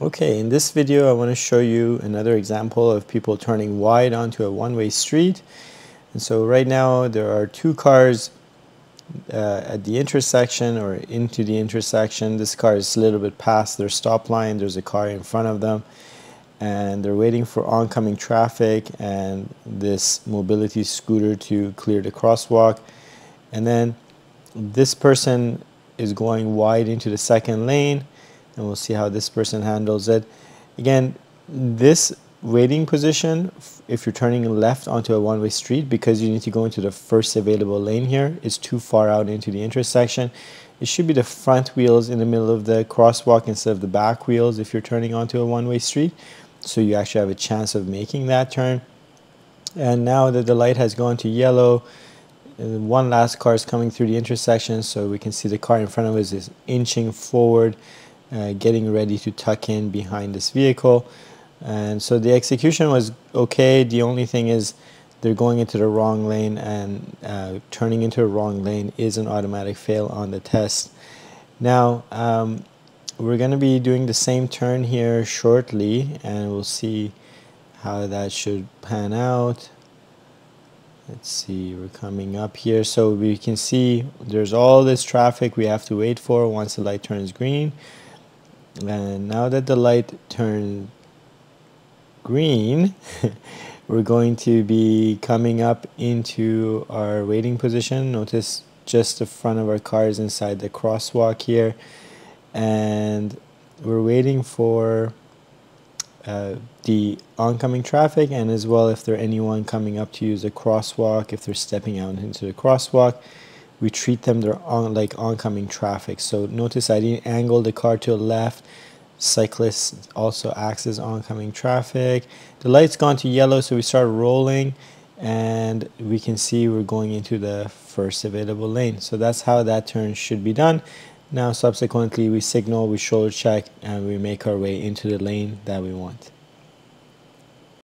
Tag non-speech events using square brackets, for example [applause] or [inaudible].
Okay, in this video I want to show you another example of people turning wide onto a one-way street. And so right now there are two cars uh, at the intersection or into the intersection. This car is a little bit past their stop line. There's a car in front of them and they're waiting for oncoming traffic and this mobility scooter to clear the crosswalk. And then this person is going wide into the second lane and we'll see how this person handles it. Again, this waiting position, if you're turning left onto a one-way street, because you need to go into the first available lane here, is too far out into the intersection. It should be the front wheels in the middle of the crosswalk instead of the back wheels if you're turning onto a one-way street. So you actually have a chance of making that turn. And now that the light has gone to yellow, uh, one last car is coming through the intersection, so we can see the car in front of us is inching forward uh, getting ready to tuck in behind this vehicle. And so the execution was okay. The only thing is they're going into the wrong lane and uh, turning into the wrong lane is an automatic fail on the test. Now, um, we're going to be doing the same turn here shortly and we'll see how that should pan out. Let's see, we're coming up here. So we can see there's all this traffic we have to wait for once the light turns green and now that the light turned green [laughs] we're going to be coming up into our waiting position. Notice just the front of our car is inside the crosswalk here. And we're waiting for uh, the oncoming traffic and as well if there anyone coming up to use a crosswalk if they're stepping out into the crosswalk we treat them they're on like oncoming traffic. So notice I didn't angle the car to the left. Cyclists also acts as oncoming traffic. The light's gone to yellow so we start rolling and we can see we're going into the first available lane. So that's how that turn should be done. Now subsequently we signal we shoulder check and we make our way into the lane that we want